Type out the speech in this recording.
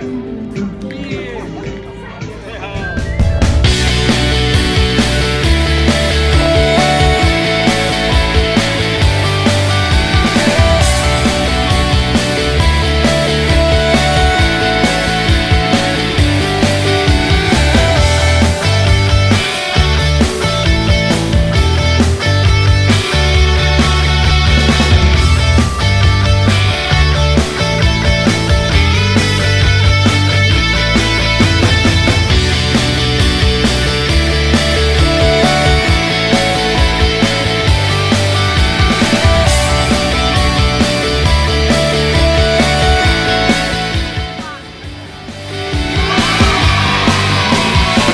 Bye.